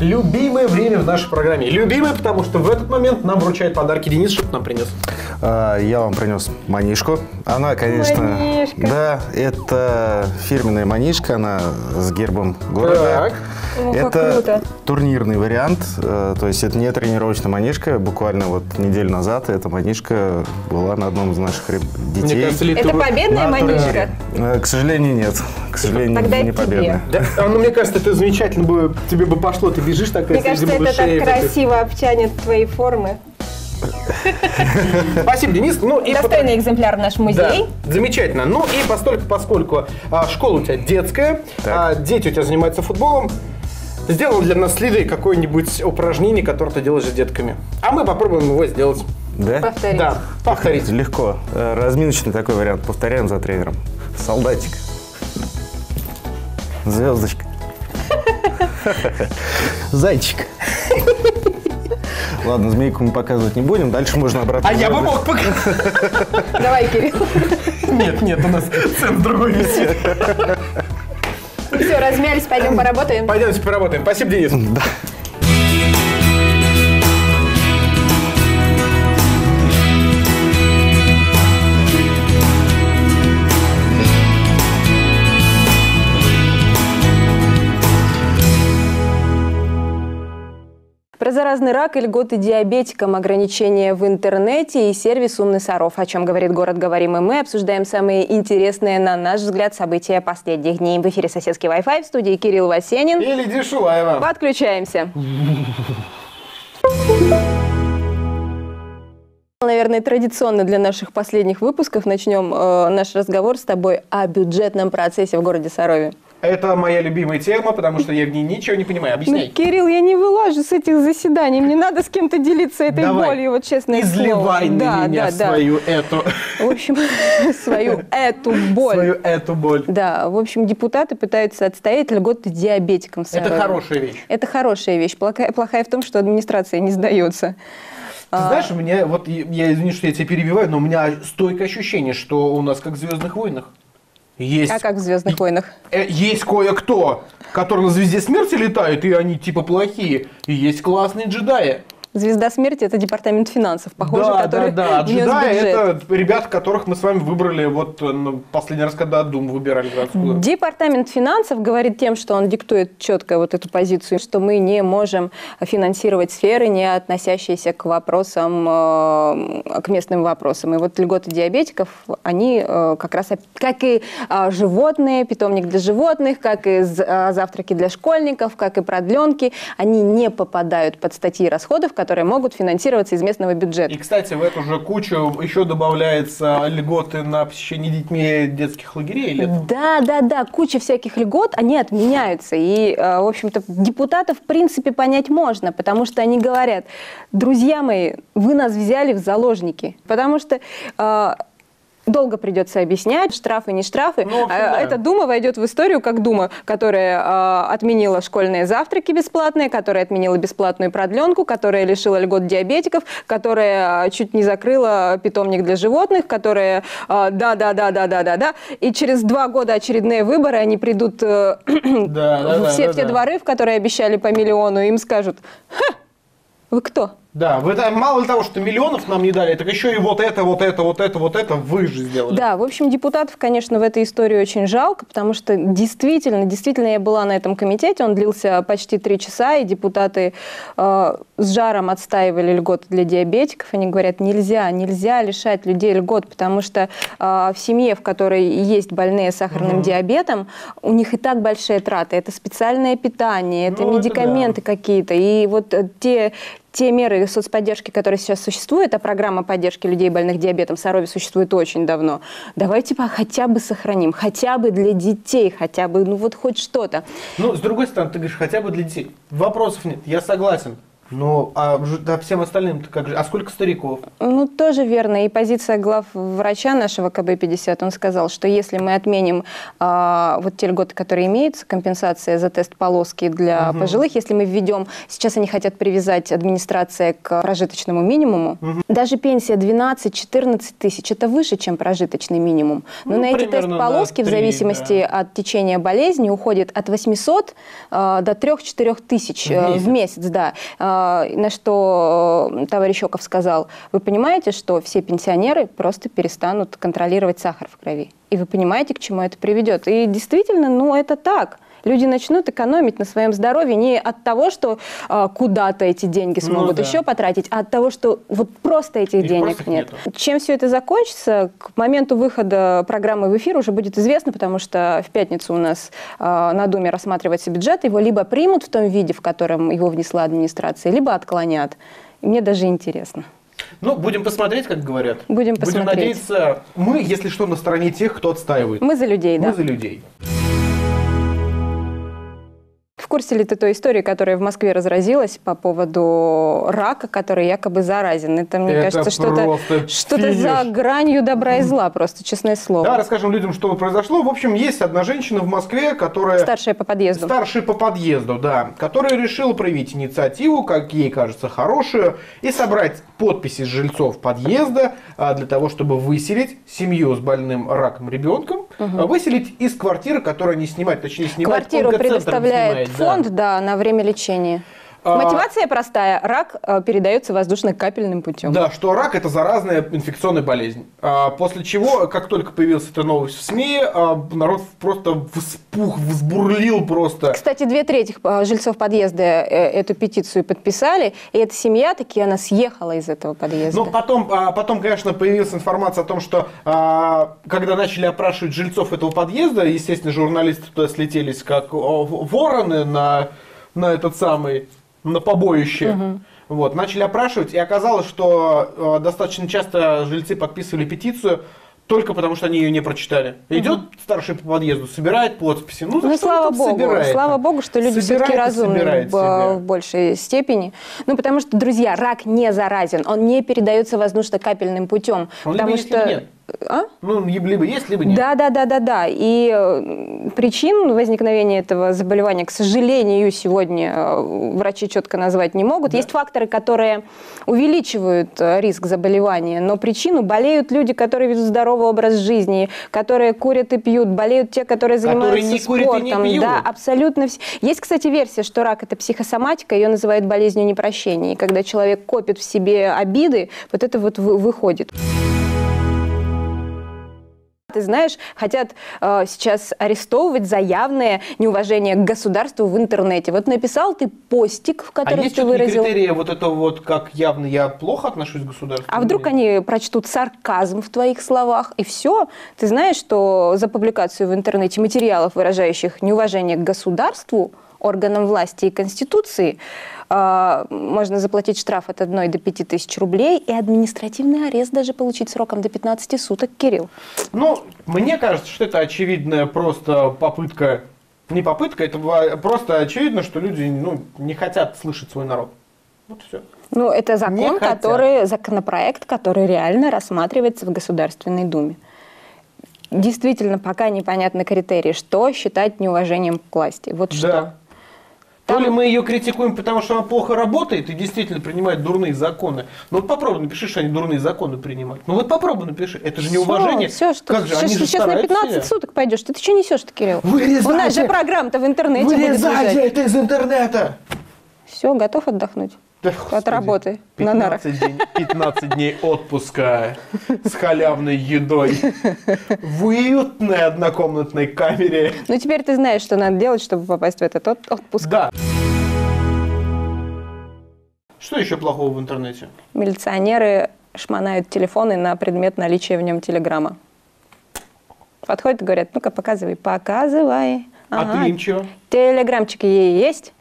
Любимое время в нашей программе. Любимое, потому что в этот момент нам вручает подарки Денис, что ты нам принес. А, Я вам принес манишку. Она, конечно... Манишка. Да, это фирменная манишка, она с гербом города. Так. О, как это круто. турнирный вариант, э, то есть это не тренировочная манишка. Буквально вот неделю назад эта манишка была на одном из наших детей. Мне кажется, ли Это победная на манишка? Э, К сожалению, нет. К сожалению, Тогда не победная. Да, а, ну, мне кажется, это замечательно бы, тебе бы пошло, ты бежишь такая Мне кажется, это так красиво обтянет твои формы. Спасибо, Денис. Ну, и Достойный экземпляр в наш Да, музей. замечательно. Ну и постольку, поскольку а, школа у тебя детская, а дети у тебя занимаются футболом, сделал для нас следы какое-нибудь упражнение, которое ты делаешь с детками. А мы попробуем его сделать. Да? Повторить. Да, повторить. Легко. Э, Разминочный такой вариант. Повторяем за тренером. Солдатик. Звездочка. Зайчик. Ладно, змейку мы показывать не будем. Дальше можно обратно. А я бы мог показать. Давай, Кирилл. Нет, нет, у нас центр другой висит. Все, размялись, пойдем поработаем. Пойдемте поработаем. Спасибо, Денис. Да. Про заразный рак и льготы диабетикам, ограничения в интернете и сервис «Умный Саров». О чем говорит город «Говорим» и мы обсуждаем самые интересные, на наш взгляд, события последних дней. В эфире «Соседский Wi-Fi» в студии Кирилл Васенин. И Лидия Шулаева. Подключаемся. Наверное, традиционно для наших последних выпусков начнем э, наш разговор с тобой о бюджетном процессе в городе Сарове. Это моя любимая тема, потому что я в ней ничего не понимаю. Ну, Объясняй. Кирилл, я не вылажу с этих заседаний. Мне надо с кем-то делиться этой Давай. болью, вот честное Изливай слово. на меня свою эту, В общем, свою эту боль. свою эту боль. Да, в общем, депутаты пытаются отстоять льготы диабетикам Это хорошая вещь. Это хорошая вещь. Плохая, плохая в том, что администрация не сдается. Ты знаешь, у меня, вот я- я извини, что я тебя перебиваю, но у меня стойкое ощущение, что у нас как в Звездных войнах. Есть, А как в «Звездных войнах»? э, есть кое-кто, который на звезде смерти летают, и они типа плохие. И есть классные джедаи. Звезда смерти – это департамент финансов, похоже, да, который да, да. Джедаи это ребят, которых мы с вами выбрали вот ну, последний раз, когда Дум выбирали городскую. Департамент финансов говорит тем, что он диктует четко вот эту позицию, что мы не можем финансировать сферы, не относящиеся к вопросам, э, к местным вопросам. И вот льготы диабетиков, они э, как раз, как и э, животные, питомник для животных, как и э, завтраки для школьников, как и продленки, они не попадают под статьи расходов, которые могут финансироваться из местного бюджета. И, кстати, в эту же кучу еще добавляется льготы на посещение детьми детских лагерей летом. Да, да, да, куча всяких льгот, они отменяются. И, э, в общем-то, депутатов, в принципе, понять можно, потому что они говорят, друзья мои, вы нас взяли в заложники, потому что э, долго придется объяснять, штрафы, не штрафы. Ну, общем, А, да. Эта Дума войдет в историю как Дума, которая э, отменила школьные завтраки бесплатные, которая отменила бесплатную продленку, которая лишила льгот диабетиков, которая э, чуть не закрыла питомник для животных, которая да-да-да-да-да-да-да. И через два года очередные выборы, они придут э, Да, да, все, да, в те да. дворы, в которые обещали по миллиону, им скажут, ха, вы кто? Да, вы мало того, что миллионов нам не дали, так еще и вот это, вот это, вот это, вот это вы же сделали. Да, в общем, депутатов, конечно, в этой истории очень жалко, потому что действительно, действительно, я была на этом комитете, он длился почти три часа, и депутаты э, с жаром отстаивали льготы для диабетиков. Они говорят, нельзя, нельзя лишать людей льгот, потому что э, в семье, в которой есть больные сахарным диабетом, у них и так большие траты. Это специальное питание, это Ну, это медикаменты какие-то. И вот э, те те меры соцподдержки, которые сейчас существуют, а программа поддержки людей, больных диабетом Сарове существует очень давно, давайте хотя бы сохраним, хотя бы для детей, хотя бы, ну вот хоть что-то. Ну, с другой стороны, ты говоришь, хотя бы для детей. Вопросов нет, я согласен. Ну, а да, всем остальным-то как же? А сколько стариков? Ну, тоже верно. И позиция глав врача нашего КБ-50, он сказал, что если мы отменим а, вот те льготы, которые имеются, компенсация за тест полоски для пожилых, если мы введем, сейчас они хотят привязать администрация к прожиточному минимуму, даже пенсия 12-14 тысяч, это выше, чем прожиточный минимум. Но Ну, на эти тест-полоски, на в зависимости да. от течения болезни, уходит от 800 а, до 3-4 тысяч В э, месяц. в месяц, да. А, На что э, товарищ Оков сказал, вы понимаете, что все пенсионеры просто перестанут контролировать сахар в крови. И вы понимаете, к чему это приведет. И действительно, ну это так. Люди начнут экономить на своем здоровье не от того, что а, куда-то эти деньги Ну смогут да. еще потратить, а от того, что вот просто этих Их денег просто нет. нету. Чем все это закончится, к моменту выхода программы в эфир уже будет известно, потому что в пятницу у нас э, на Думе рассматривается бюджет, его либо примут в том виде, в котором его внесла администрация, либо отклонят. Мне даже интересно. Ну, будем посмотреть, как говорят. Будем посмотреть. надеяться, мы, если что, на стороне тех, кто отстаивает. Мы за людей, Мы да. за людей. Курсе ли ты той истории, которая в Москве разразилась по поводу рака, который якобы заразен? Это, мне Это кажется, что-то что за гранью добра и зла, просто честное слово. Давай расскажем людям, что произошло. В общем, есть одна женщина в Москве, которая... Старшая по подъезду. Старший по подъезду, да, которая решила проявить инициативу, как ей кажется, хорошую, и собрать подписи жильцов подъезда а, для того, чтобы выселить семью с больным раком ребенком, а, выселить из квартиры, которую они снимают, точнее снимают Квартиру предоставляет снимает, да. Фонд, да. на время лечения. А- Мотивация простая. Рак э, передается воздушно-капельным путем. Да, что рак это заразная инфекционная болезнь. А, после чего, как только появилась эта новость в СМИ, а, народ просто вспух, взбурлил просто. Кстати, две трети э, жильцов подъезда э, эту петицию подписали, и эта семья таки она съехала из этого подъезда. Ну, потом, потом, конечно, появилась информация о том, что когда начали опрашивать жильцов этого подъезда, естественно, журналисты туда слетелись как вороны на, на этот самый, на побоище. Вот, начали опрашивать, и оказалось, что э, достаточно часто жильцы подписывали петицию только потому, что они ее не прочитали. Идет старший по подъезду, собирает подписи. Ну, Ну, слава богу, собирает? слава богу, что люди все-таки разумны в, в большей степени. Ну, потому что, друзья, рак не заразен, он не передается воздушно-капельным путем. Он потому что... нет. А? Ну, либо есть, либо нет. Да, да, да, да, да. И э, причин возникновения этого заболевания, к сожалению, сегодня э, врачи четко назвать не могут. Есть факторы, которые увеличивают э, риск заболевания, но причину болеют люди, которые ведут здоровый образ жизни, которые курят и пьют, болеют те, которые Которые занимаются не курят и спортом. не пьют. Да, абсолютно. вс- Есть, кстати, версия, что рак это психосоматика, ее называют болезнью непрощения. И когда человек копит в себе обиды, вот это вот вы- выходит. Ты знаешь, хотят э, сейчас арестовывать за явное неуважение к государству в интернете. Вот написал ты постик, в А котором есть ты выразил. критерии вот это вот, как явно я плохо отношусь к государству? А вдруг они прочтут сарказм в твоих словах, и все? Ты знаешь, что за публикацию в интернете материалов, выражающих неуважение к государству, органам власти и Конституции, можно заплатить штраф от 1 до 5 тысяч рублей и административный арест даже получить сроком до 15 суток, Кирилл. Ну, мне кажется, что это очевидная просто попытка, не попытка, это просто очевидно, что люди ну, не хотят слышать свой народ. Вот все. Ну, это Не закон, хотят. который, законопроект, который реально рассматривается в Государственной Думе. Действительно, пока непонятны критерии, что считать неуважением к власти. Вот что. То ли мы ее критикуем, потому что она плохо работает и действительно принимает дурные законы. Ну вот попробуй напиши, что они дурные законы принимают. Ну вот попробуй напиши. Это же неуважение. Все, что как же, сейчас, они же сейчас на стараются. 15 суток пойдешь. Ты, ты что несешь-то, Кирилл? Вырезайте! У нас же программа-то в интернете будет Вырезайте лежать. это из интернета! Все, готов отдохнуть? Да, От работы на нарах. 15, день- 15 дней отпуска с халявной едой в уютной однокомнатной камере. Ну, теперь ты знаешь, что надо делать, чтобы попасть в этот от- отпуск. Да. Что еще плохого в интернете? Милиционеры шмонают телефоны на предмет наличия в нем телеграмма. Подходят и говорят, ну-ка, показывай. Показывай. А Ага. ты им чего? Телеграмчики ей есть?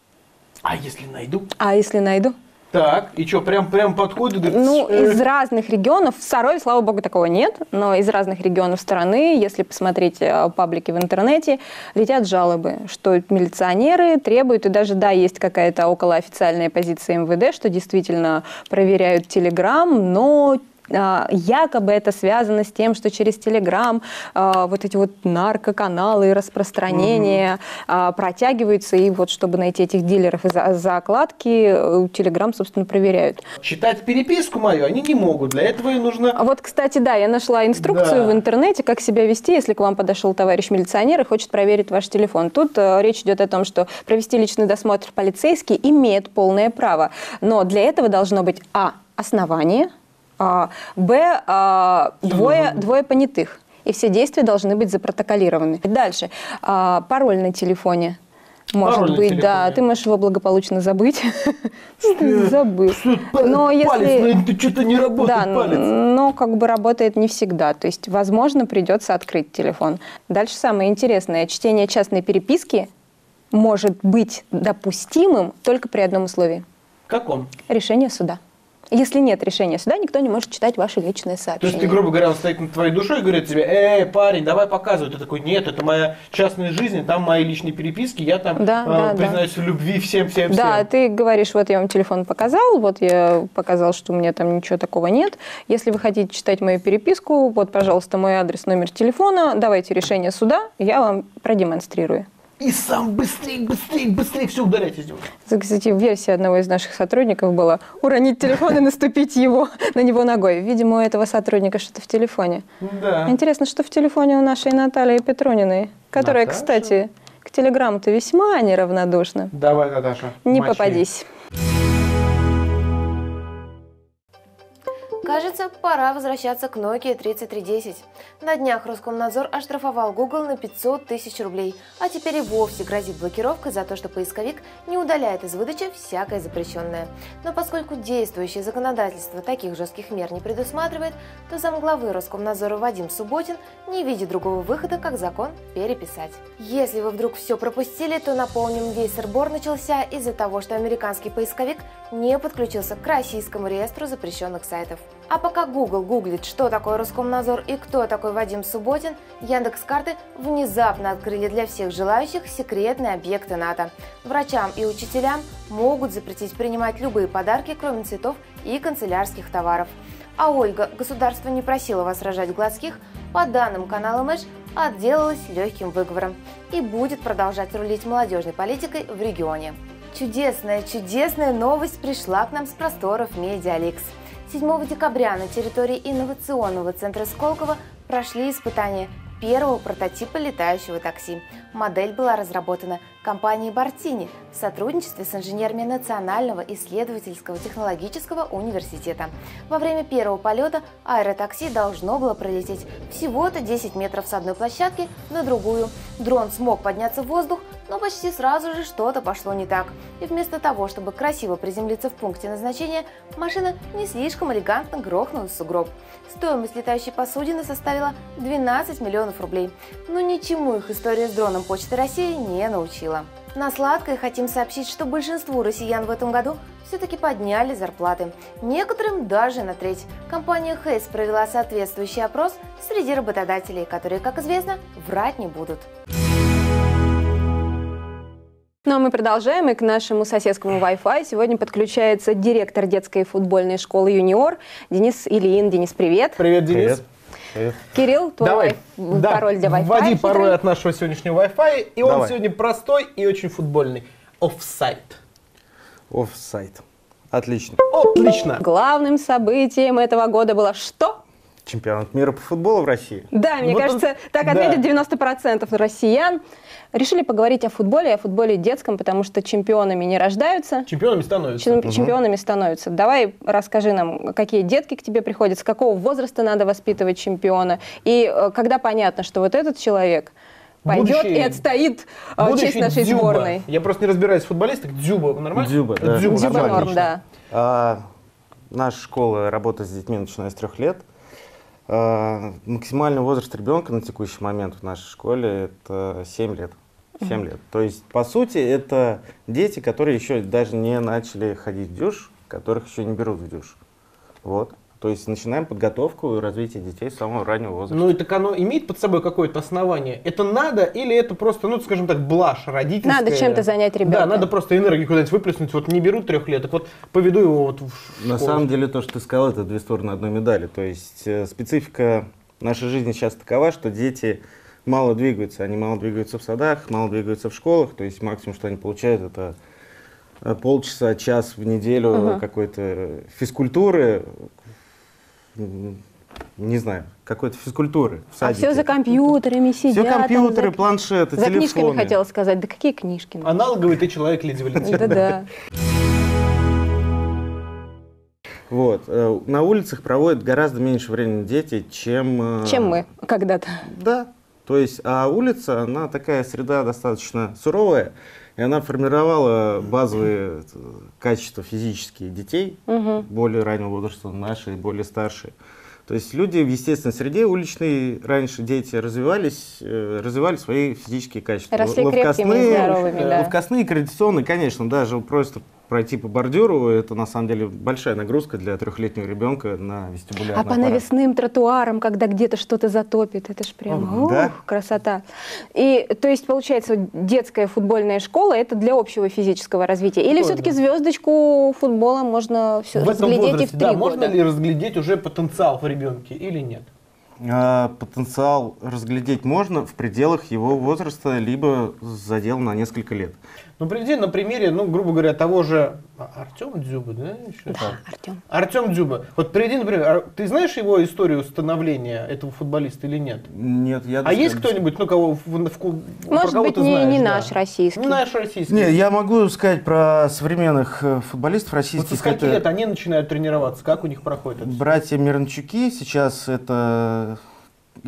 А если найду? А если найду? Так, и что, прям, прям подходит? говорит, Ну, «Э, из разных регионов, в Сарове, слава богу, такого нет, но из разных регионов страны, если посмотреть э, паблики в интернете, летят жалобы, что милиционеры требуют, и даже, да, есть какая-то околоофициальная позиция МВД, что действительно проверяют Телеграм, но якобы это связано с тем, что через Телеграм а, вот эти вот наркоканалы, распространения а, протягиваются, и вот чтобы найти этих дилеров и за- закладки, Телеграм, собственно, проверяют. Читать переписку мою они не могут. Для этого им нужно... А вот, кстати, да, я нашла инструкцию Да. в интернете, как себя вести, если к вам подошел товарищ милиционер и хочет проверить ваш телефон. Тут э, речь идет о том, что провести личный досмотр полицейский имеет полное право, но для этого должно быть а. основание, а, б. а, двое, двое понятых. И все действия должны быть запротоколированы. Дальше. А, пароль на телефоне. Может Пароль быть, да. Ты можешь его благополучно забыть. Забыл. Но Палец, если... ну, это что-то не работает, Да, палец. но как бы работает не всегда. То есть, возможно, придется открыть телефон. Дальше самое интересное. Чтение частной переписки может быть допустимым только при одном условии. Каком? Решение суда. Если нет решения суда, никто не может читать ваши личные То сообщения. есть ты, грубо говоря, он стоит над твоей душой и говорит тебе, эй, парень, давай показывай. Ты такой, нет, это моя частная жизнь, там мои личные переписки, я там Да, э, да, да. признаюсь в любви всем, всем, Да, всем. ты говоришь, вот я вам телефон показал, вот я показал, что у меня там ничего такого нет. Если вы хотите читать мою переписку, вот, пожалуйста, мой адрес, номер телефона, давайте решение суда, я вам продемонстрирую. И сам быстрее, быстрее, быстрее все ударять из него. Это, Кстати, версия одного из наших сотрудников была уронить телефон и наступить его, на него ногой. Видимо, у этого сотрудника что-то в телефоне. Да. Интересно, что в телефоне у нашей Натальи Петрониной, которая, Наташа? кстати, к телеграмму-то весьма неравнодушна. Давай, Наташа. Не мочи. попадись. Кажется, пора возвращаться к Nokia 3310. На днях Роскомнадзор оштрафовал Google на 500 тысяч рублей, а теперь и вовсе грозит блокировкой за то, что поисковик не удаляет из выдачи всякое запрещенное. Но поскольку действующее законодательство таких жестких мер не предусматривает, то замглавы Роскомнадзора Вадим Субботин не видит другого выхода, как закон переписать. Если вы вдруг все пропустили, то напомним, весь сырбор начался из-за того, что американский поисковик не подключился к российскому реестру запрещенных сайтов. А пока Google гуглит, что такое Роскомнадзор и кто такой Вадим Субботин, Яндекс.Карты внезапно открыли для всех желающих секретные объекты НАТО. Врачам и учителям могут запретить принимать любые подарки, кроме цветов и канцелярских товаров. А Ольга, государство не просило вас рожать Глацких, по данным канала Mash, отделалась легким выговором и будет продолжать рулить молодежной политикой в регионе. Чудесная, чудесная новость пришла к нам с просторов Medialeaks. 7 декабря на территории инновационного центра Сколково прошли испытания первого прототипа летающего такси. Модель была разработана компанией Бартини в сотрудничестве с инженерами Национального исследовательского технологического университета. Во время первого полета аэротакси должно было пролететь всего-то 10 метров с одной площадки на другую. Дрон смог подняться в воздух, но почти сразу же что-то пошло не так. И вместо того, чтобы красиво приземлиться в пункте назначения, машина не слишком элегантно грохнулась в сугроб. Стоимость летающей посудины составила 12 миллионов рублей. Но ничему их история с дроном Почты России не научила. На сладкое хотим сообщить, что большинству россиян в этом году все-таки подняли зарплаты. Некоторым даже на треть. Компания Хейс провела соответствующий опрос среди работодателей, которые, как известно, врать не будут. Ну а мы продолжаем, и к нашему соседскому Wi-Fi сегодня подключается директор детской футбольной школы «Юниор» Денис Ильин. Денис, привет. Привет, Денис. Привет. Кирилл, твой Давай. Wi- Да, пароль для Wi-Fi. Вводи хитрый. пароль от нашего сегодняшнего Wi-Fi, и он Давай. сегодня простой и очень футбольный. Офсайт. Офсайт. Отлично. Отлично. Главным событием этого года было что? Чемпионат мира по футболу в России. Да, мне Вот кажется, он- так да. ответят 90% россиян. Решили поговорить о футболе, о футболе детском, потому что чемпионами не рождаются, Чемпионами становятся. чем- чемпионами становятся. Давай расскажи нам, какие детки к тебе приходят, с какого возраста надо воспитывать чемпиона, и э, когда понятно, что вот этот человек пойдет Будущий- и отстоит э, честь Будущий нашей Дзюба. сборной. Я просто не разбираюсь в футболистах. Дзюба, нормально? Дзюба, да. Дзюба, Дзюба норм, да. А, наша школа работает с детьми, начиная с трех лет. А, максимальный возраст ребенка на текущий момент в нашей школе это 7 лет. 7 лет. То есть, по сути, это дети, которые еще даже не начали ходить в дюш, которых еще не берут в дюш. Вот. То есть начинаем подготовку и развитие детей с самого раннего возраста. Ну, и так оно имеет под собой какое-то основание. Это надо или это просто, ну, скажем так, блажь родительская? Надо чем-то занять ребенка. Да, надо просто энергию куда-нибудь выплеснуть. Вот не берут трех лет, так вот поведу его вот в На школу. самом деле то, что ты сказал, это две стороны одной медали. То есть э, специфика нашей жизни сейчас такова, что дети мало двигаются. Они мало двигаются в садах, мало двигаются в школах. То есть максимум, что они получают, это э, полчаса, час в неделю Ага. какой-то физкультуры. Не знаю, какой-то физкультуры в А садике. все за компьютерами сидят. Все компьютеры, за- планшеты, За книжками телефоны. хотела сказать. Да какие книжки? Аналоговый ты человек, Лидия Валентиновна. Да-да. Вот. э, На улицах проводят гораздо меньше времени дети, чем... э, Чем мы когда-то. Да. То есть, а улица, она такая среда достаточно суровая, и она формировала базовые э, качества физические детей Мгм. более раннего возраста, наши, более старшие. То есть люди в естественной среде, уличные раньше дети развивались, э, развивали свои физические качества. Росли Л- крепкими здоровыми, да. Ловкостные, кондиционные, конечно, даже просто пройти по бордюру, это на самом деле большая нагрузка для трехлетнего ребенка на вестибулярный А по аппарат. навесным тротуарам, когда где-то что-то затопит, это ж прям ух, да. красота. И то есть, получается, детская футбольная школа это для общего физического развития. Или все-таки звездочку футбола можно все В этом разглядеть и в три да, можно года? ли разглядеть уже потенциал в ребенке или нет? А, Потенциал разглядеть можно в пределах его возраста, либо задел на несколько лет. Ну, приведи на примере, ну, грубо говоря, того же Артема Дзюба, да? еще Да? Артем. Артем Дзюба. Вот приведи, например, а ты знаешь его историю становления этого футболиста или нет? Нет, я... А есть кто-нибудь, ну, кого в, в- Может кого быть, ты не, знаешь, не да? наш российский. Не наш российский. Не, я могу сказать про современных э, футболистов Вот со российских. скольки это лет они начинают тренироваться? Как у них проходит это? Братья Мирончуки сейчас это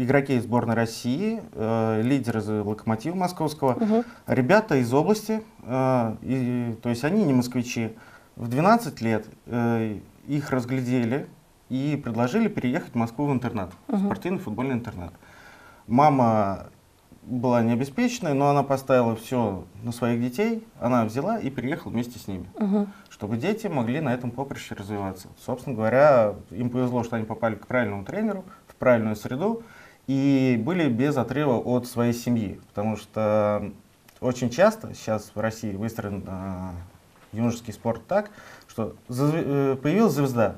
игроки сборной России, э, лидеры локомотива московского. Мгм. Ребята из области, э, и- то есть они не москвичи. В 12 лет э, их разглядели и предложили переехать в Москву в интернат, Мгм. спортивный футбольный интернат. Мама была необеспеченная, но она поставила все на своих детей, она взяла и переехала вместе с ними Мгм. чтобы дети могли на этом поприще развиваться. Собственно говоря, им повезло, что они попали к правильному тренеру, в правильную среду и были без отрыва от своей семьи. Потому что очень часто сейчас в России выстроен а, юношеский спорт так, что зазв- э, появилась звезда,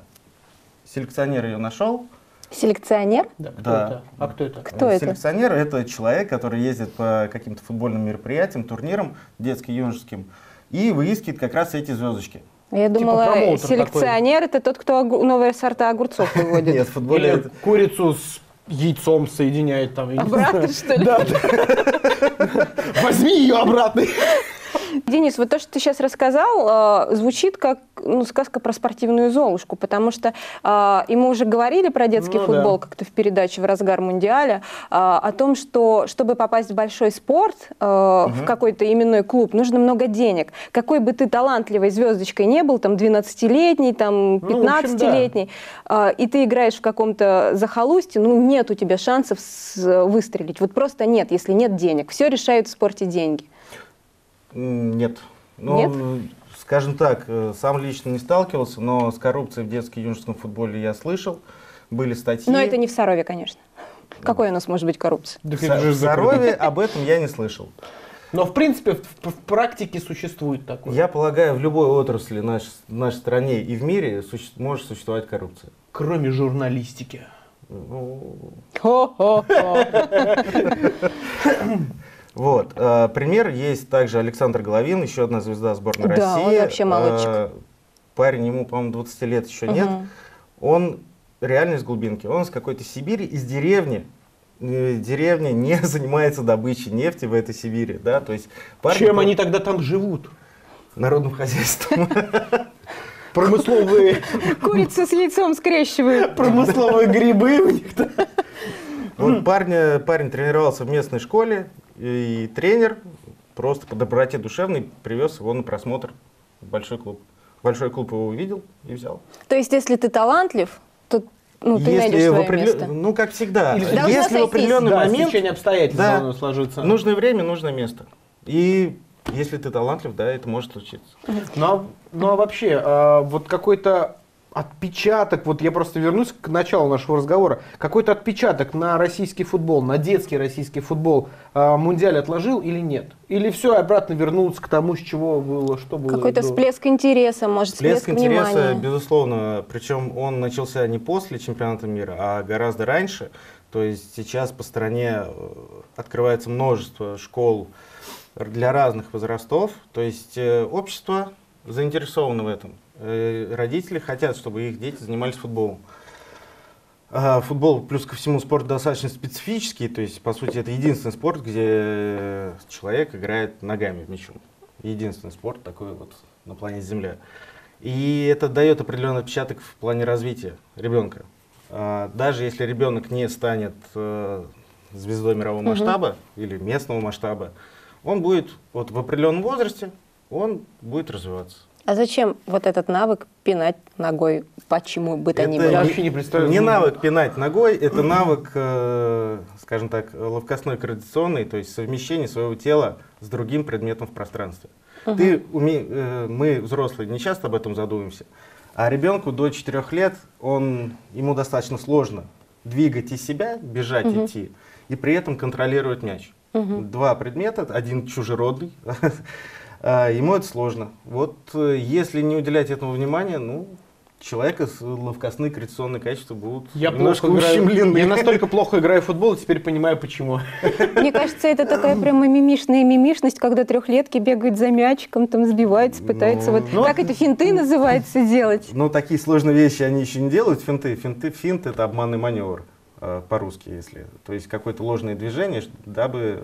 селекционер ее нашел. Селекционер? Да, кто Да. это? А кто это? Кто Э, это? Селекционер это человек, который ездит по каким-то футбольным мероприятиям, турнирам детским, юношеским и выискивает как раз эти звездочки. Я Типа думала, промоутер селекционер это тот, кто новые сорта огурцов выводит. Нет, в футболе Или курицу с яйцом соединяет там. Обратно, что ли? Да. Возьми ее обратно. Денис, вот то, что ты сейчас рассказал, э, звучит как ну, сказка про спортивную Золушку, потому что э, и мы уже говорили про детский Ну футбол да. как-то в передаче в разгар Мундиаля, э, о том, что чтобы попасть в большой спорт, э, в какой-то именной клуб, нужно много денег. Какой бы ты талантливой звездочкой не был, там 12-летний, там Ну, в общем, 15-летний, э, и ты играешь в каком-то захолустье, ну нет у тебя шансов с- выстрелить. Вот просто нет, если нет денег. Все решают в спорте деньги. Нет. Ну, Нет? м, Скажем так, э, сам лично не сталкивался, но с коррупцией в детском и юношеском футболе я слышал. Были статьи. Но это не в Сарове, конечно. Какой у нас может быть коррупция? Да В. Сарове об этом я не слышал. Но в принципе в, в практике существует такое. Я полагаю, в любой отрасли наш, в нашей стране и в мире суще- может существовать коррупция. Кроме журналистики. Ну, Хо-хо-хо. Вот. э, пример есть также Александр Головин, еще одна звезда сборной Да, России. он вообще молодчик. Э, парень, ему, по-моему, 20 лет еще нет. Мгм. Он реально из глубинки. Он из какой-то Сибири, из деревни. Э, Деревня не занимается добычей нефти в этой Сибири, да, то есть парни Чем они тогда там живут? народным хозяйством. Промысловые, Курица с яйцом скрещивают. промысловые грибы у них Вот парня, парень тренировался в местной школе, и тренер просто по доброте душевной привез его на просмотр в большой клуб. Большой клуб его увидел и взял. То есть, если ты талантлив, то ну, ты Если найдешь в свое определен- место. Ну, как всегда, Или- Должно если в определенный Да, момент стечение обстоятельств Да. должно сложиться. нужное время, нужное место. И Если ты талантлив, да, это может случиться. Ну а, ну, а вообще, а, вот какой-то отпечаток, вот я просто вернусь к началу нашего разговора, какой-то отпечаток на российский футбол, на детский российский футбол а, Мундиаль отложил или нет? Или все обратно вернулось к тому, с чего было, что было? Какой-то до- всплеск интереса, может, всплеск, Всплеск интереса, внимания. безусловно, причем он начался не после чемпионата мира, а гораздо раньше. То есть сейчас по стране э, открывается множество школ для разных возрастов. То есть э, общество заинтересовано в этом. Э, Родители хотят, чтобы их дети занимались футболом. А, Футбол, плюс ко всему, спорт достаточно специфический, то есть, по сути, это единственный спорт, где человек играет ногами в мячом. Единственный спорт такой вот на планете Земля. И это дает определенный отпечаток в плане развития ребенка. А, Даже если ребенок не станет э, звездой мирового масштаба или местного масштаба, он будет вот в определенном возрасте, он будет развиваться. А зачем вот этот навык пинать ногой, почему бы то ни Это Я было? вообще не представляю. Не ну, навык пинать ногой, это навык, э, скажем так, ловкостной координационный, то есть совмещение своего тела с другим предметом в пространстве. Ты уме- э, мы, взрослые, не часто об этом задумываемся, а ребенку до 4 лет, он, ему достаточно сложно двигать и себя, бежать, идти, и при этом контролировать мяч. Два предмета, один чужеродный, ему это сложно. Вот э, если не уделять этому внимания, ну, человека с ловкостные коррекционные качества будут Я немножко плохо играю. ущемлены. Я настолько плохо играю в футбол, и теперь понимаю, почему. Мне кажется, это такая прямо мимишная мимишность, когда трехлетки бегают за мячиком, там сбиваются, пытаются Ну, вот, ну, как это, финты называется, делать. Но такие сложные вещи они еще не делают, финты. Финты, финт это обманный маневр э, по-русски, если. То есть какое-то ложное движение, дабы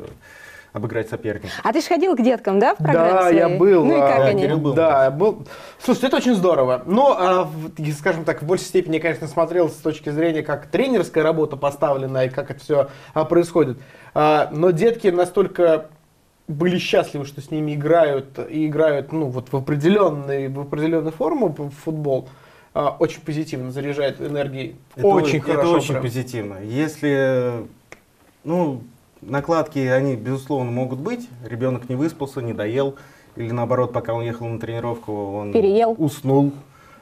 обыграть соперника. А ты же ходил к деткам, да, в программе Да, я своей? был. Ну и а, как да, они? Кирилл был. Да, я был. Слушайте, это очень здорово. Но, а, скажем так, в большей степени я, конечно, смотрел с точки зрения, как тренерская работа поставлена и как это все происходит. А, но детки настолько были счастливы, что с ними играют и играют, ну, вот в определенной, в определенную форму в футбол. а, очень позитивно заряжает энергией. Это, очень это хорошо. очень прям. позитивно. Если, ну, накладки, они, безусловно, могут быть. Ребенок не выспался, не доел. Или наоборот, пока он ехал на тренировку, он Переел. уснул.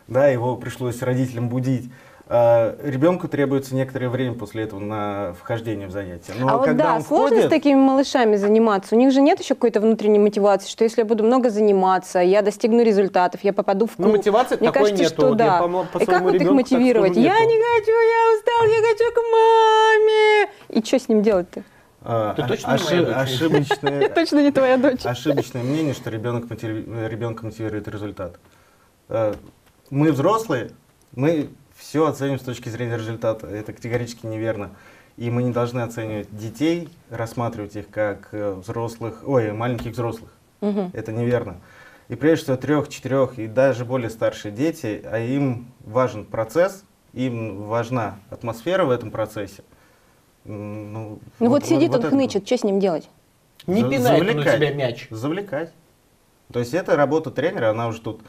Да, его пришлось родителям будить. А, ребенку требуется некоторое время после этого на вхождение в занятия. Но а вот когда да, он сложно входит- с такими малышами заниматься. У них же нет еще какой-то внутренней мотивации, что если я буду много заниматься, я достигну результатов, я попаду в Ну, клуб. мотивации Мне такой кажется, нету. что Вот да. по по и как вот их ребенку мотивировать? Я нету. не хочу, я устал, я хочу к маме. И что с ним делать-то? А, Ты а- точно не ошиб- моя дочь? ошибочное, Точно не твоя дочь. ошибочное мнение, что ребенок ребенка мотивирует результат. Э, Мы взрослые, мы все оценим с точки зрения результата. Это категорически неверно. И мы не должны оценивать детей, рассматривать их как э, взрослых, ой, маленьких взрослых. Это неверно. И прежде всего трех, четырех и даже более старшие дети, а им важен процесс, им важна атмосфера в этом процессе. Ну, Ну вот, сидит он это хнычет, что с ним делать? Не За- пинает он у завлекать. тебя мяч. Завлекать. То есть это работа тренера, она уже тут,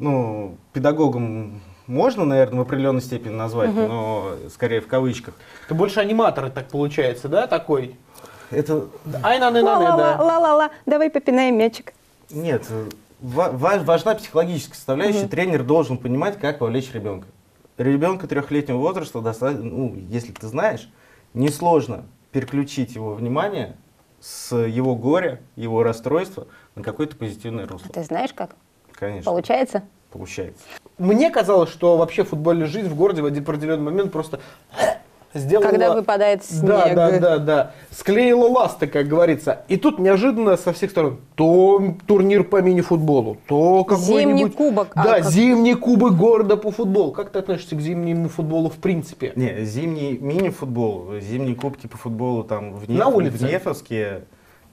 ну, педагогом можно, наверное, в определенной степени назвать, но скорее в кавычках. Ты больше аниматор, так получается, да, такой? Это Ай, на да. Ла-ла-ла-ла-ла, давай попинаем мячик. нет, ва- ва- важна психологическая составляющая. Тренер должен понимать, как вовлечь ребенка. Ребенка трехлетнего возраста, достаточно, ну, если ты знаешь, несложно переключить его внимание с его горя, его расстройства на какое-то позитивное А русло. ты знаешь как? Конечно, Получается? получается. Мне казалось, что вообще футбольная жизнь в городе в один определенный момент просто сделала... Когда выпадает снег. Да, да, да, да. Склеила ласты, как говорится. И тут неожиданно со всех сторон то турнир по мини-футболу, то какой-нибудь... Зимний кубок. А, Да, как- зимний кубок города по футболу. Как ты относишься к зимнему футболу в принципе? Не, зимний мини-футбол, зимние кубки по футболу там в, Неф- На улице. в Нефовске,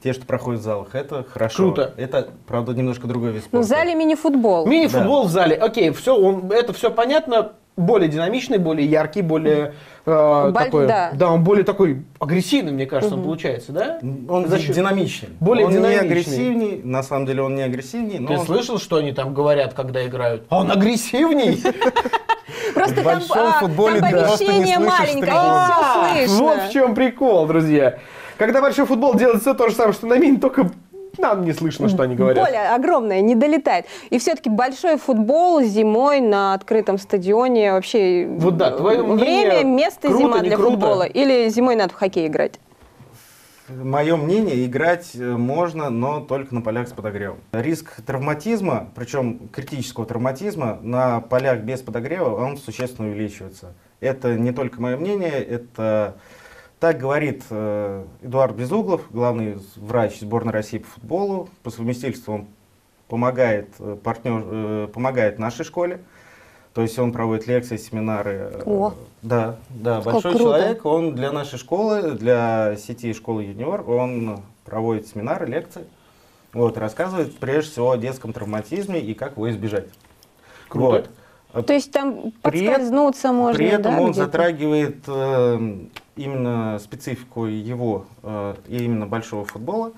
те, что проходят в залах, это хорошо. Круто. Это, правда, немножко другой вид спорта. Ну, в зале мини-футбол. Мини-футбол в зале. Окей, все, он, это все понятно. Более динамичный, более яркий, более э, Баль- такой, да. он более такой агрессивный, мне кажется, он получается, да? Он За счет- динамичный. Более он динамичный. не агрессивней, на самом деле он не агрессивней, но Ты он- слышал, что они там говорят, когда играют? А он агрессивней? Просто В там, большом а, футболе там помещение маленькое, тренера. и все слышно. Вот в чем прикол, друзья. Когда большой футбол делает все то же самое, что на мини, только нам не слышно, что они говорят. Поле огромное, не долетает. И все-таки большой футбол зимой на открытом стадионе вообще Вот да, твое мнение, время, место круто, зима не для круто? футбола. Или зимой надо в хоккей играть. Мое мнение, играть э, можно, но только на полях с подогревом. Риск травматизма, причем критического травматизма, на полях без подогрева, он существенно увеличивается. Это не только мое мнение, это так говорит э, Эдуард Безуглов, главный врач сборной России по футболу. По совместительству он помогает, э, партнер, э, помогает нашей школе. То есть он проводит лекции, семинары. э, О. Да, да, Как большой круто. человек. Он для нашей школы, для сети школы юниор, он проводит семинары, лекции. Вот, рассказывает прежде всего о детском травматизме и как его избежать. Круто. Вот. То есть там При подскользнуться можно, При этом да, он затрагивает э, именно специфику его, э, и именно большого футбола.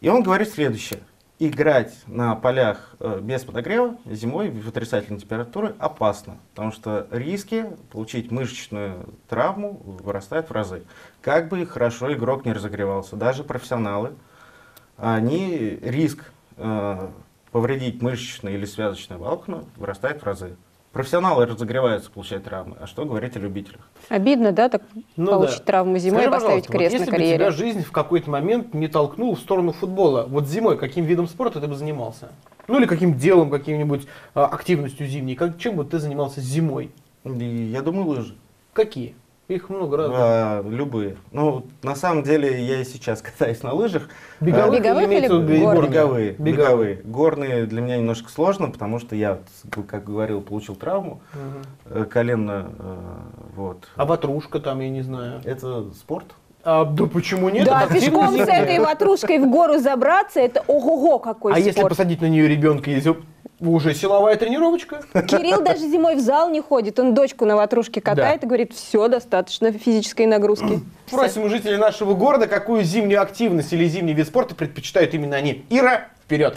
И он говорит следующее. Играть на полях э, без подогрева зимой в отрицательной температуры опасно, потому что риски получить мышечную травму вырастают в разы. Как бы хорошо игрок не разогревался, даже профессионалы, они риск э, повредить мышечные или связочные волокна вырастает в разы. Профессионалы разогреваются, получают травмы. А что говорить о любителях? Обидно, да, так Ну получить да. травму зимой Скажи, и поставить пожалуйста, вот крест если на бы карьере. тебя жизнь в какой-то момент не толкнула в сторону футбола, вот зимой каким видом спорта ты бы занимался? Ну или каким делом, каким-нибудь а, активностью зимней? Как, чем бы ты занимался зимой? И я думаю, лыжи. Какие? Их много разных. А, любые. Ну, на самом деле, я и сейчас катаюсь на лыжах. Беговых, Беговых или имеется или горных? горные? Беговые, Беговые. беговые. Горные для меня немножко сложно, потому что я, как говорил, получил травму Мгм. э, коленно. э, Вот. А ватрушка там, я не знаю. Это спорт? А, да почему нет? Да, Это пешком с этой ватрушкой в гору забраться, это ого-го какой А если спорт. посадить на нее ребенка, если уже силовая тренировочка? Кирилл даже зимой в зал не ходит, он дочку на ватрушке катает и говорит, все, достаточно физической нагрузки. Спросим у жителей нашего города, какую зимнюю активность или зимний вид спорта предпочитают именно они. Ира, вперед!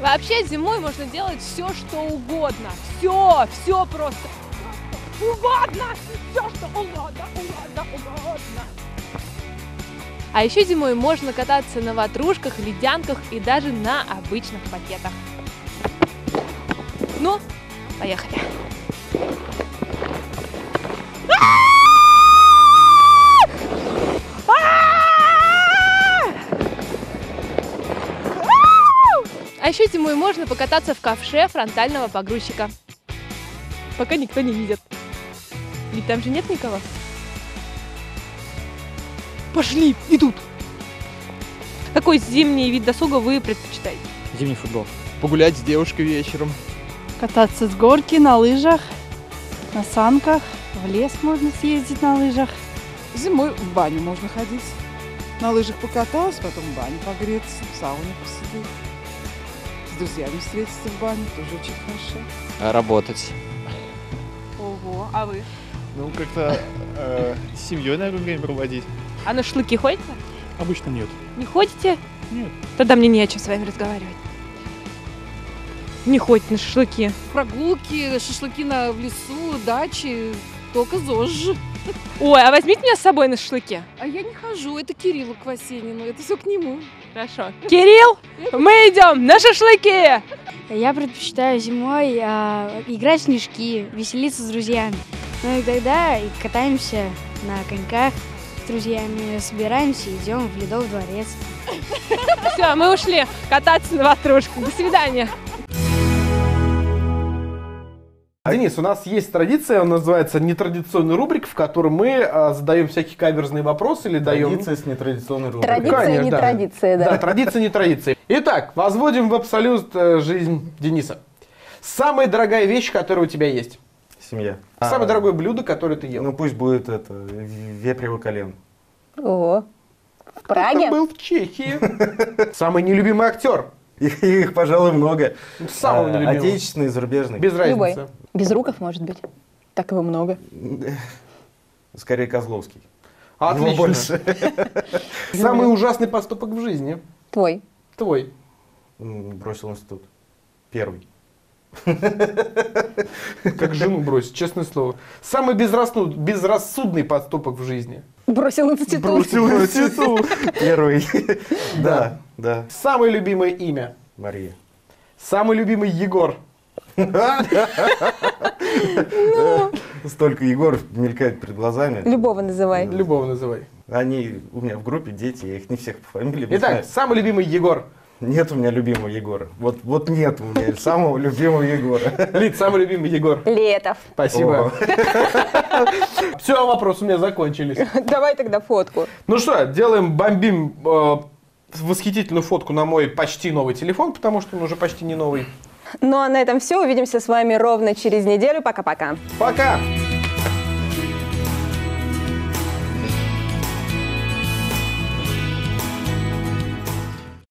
Вообще зимой можно делать все, что угодно. Все, все просто. Угодно! Все, что угодно, угодно, угодно. А еще зимой можно кататься на ватрушках, ледянках и даже на обычных пакетах. Ну, поехали. А еще зимой можно покататься в ковше фронтального погрузчика. Пока никто не видит. Ведь там же нет никого. Пошли, идут. Какой зимний вид досуга вы предпочитаете? Зимний футбол. Погулять с девушкой вечером. Кататься с горки на лыжах, на санках, в лес можно съездить на лыжах. Зимой в баню можно ходить. На лыжах покаталась, потом в баню погреться, в сауне посидеть. С друзьями встретиться в бане, тоже очень хорошо. Работать. Ого, а вы? Ну, как-то э, с семьей, наверное, время проводить. А на шашлыки ходите? Обычно нет. Не ходите? Нет. Тогда мне не о чем с вами разговаривать. Не ходите на шашлыки. Прогулки, шашлыки на, в лесу, дачи, только ЗОЖ. Ой, а возьмите меня с собой на шашлыки. А я не хожу, это Кириллу Квасенину, это все к нему. Хорошо. Кирилл, мы идем на шашлыки! Я предпочитаю зимой а, играть в снежки, веселиться с друзьями. Ну и тогда и катаемся на коньках с друзьями, собираемся, идем в Ледов дворец. Все, мы ушли кататься на ватрушках. До свидания. Денис, у нас есть традиция, она называется нетрадиционный рубрик, в котором мы а, задаем всякие каверзные вопросы или даем... Традиция с нетрадиционной рубрикой. Традиция, Конечно, не да. традиция, да. Да, традиция, не традиция. Итак, возводим в абсолют э, жизнь Дениса. Самая дорогая вещь, которая у тебя есть. Семья. Самое А, дорогое блюдо, которое ты ел. Ну, пусть будет это, вепрево колен. О, в Праге? Я был в Чехии. Самый нелюбимый актер. Их, их, пожалуй, много. Самого А, нелюбимого. Отечественный, зарубежный. Без Любой. разницы. Безруков, может быть. Так его много. Скорее Козловский. Отлично. Его больше. Самый ужасный поступок в жизни. Твой. Твой. Бросил институт. Первый. Как жену бросить, честное слово. Самый безрассуд- безрассудный поступок в жизни. Бросил институт. Бросил институт. Первый. Да, да. Самое любимое имя. Мария. Самый любимый Егор. Столько Егор мелькает перед глазами. Любого называй. Любого называй. Они у меня в группе дети, я их не всех по фамилии Итак, самый любимый Егор. Нет у меня любимого Егора. Вот, вот нет у меня самого любимого Егора. Лид, самый любимый Егор. Летов. Спасибо. Все, вопросы у меня закончились. Давай тогда фотку. Ну что, делаем, бомбим э, восхитительную фотку на мой почти новый телефон, потому что он уже почти не новый. Ну а на этом все. Увидимся с вами ровно через неделю. Пока-пока. Пока!